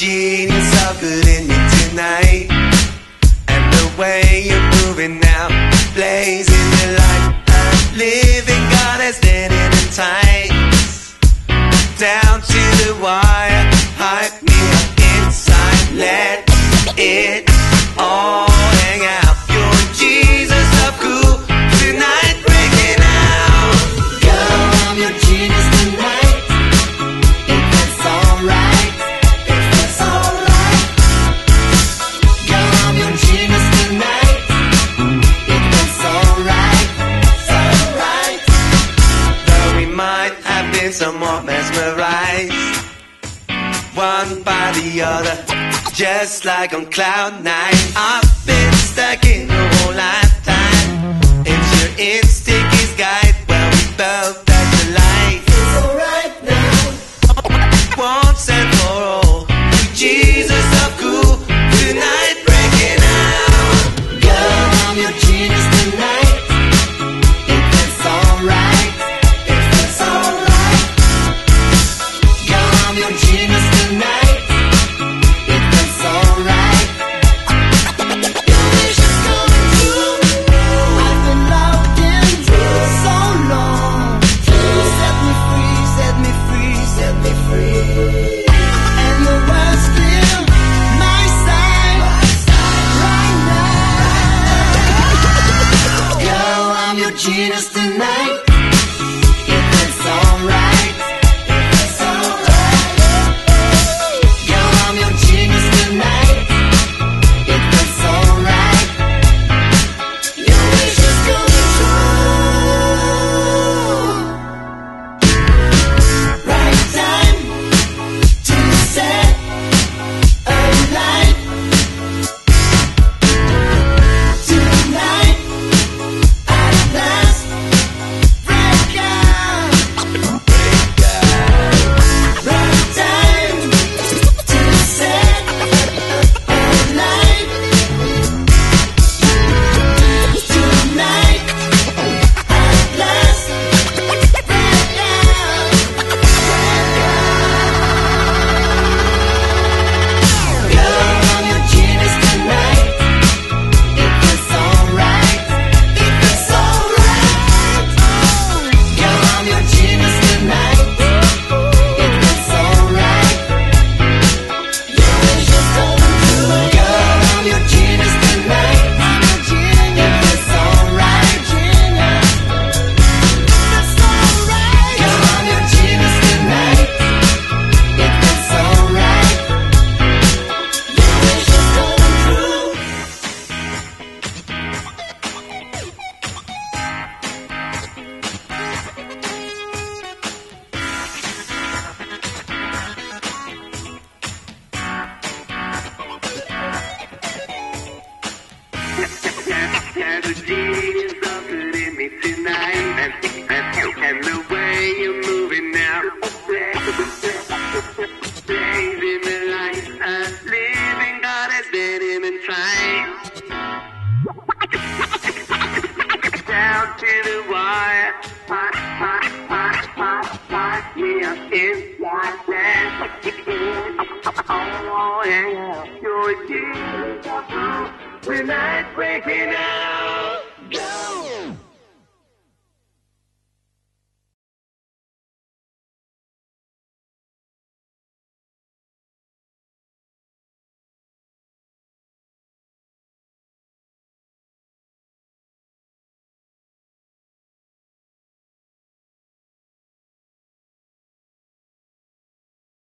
genius, how good in you tonight? And the way you're moving now, blazing the light. I'm living goddess, standing in tight. Down to the wire, hype me up inside. Let it all hang out. You're Jesus, how cool tonight, breaking out. Girl, I'm your genius tonight. one by the other, just like on cloud nine. I've been stuck in a whole lifetime. If your instinct is guide, well, we both. your genius tonight. You. We're not breaking out. Go!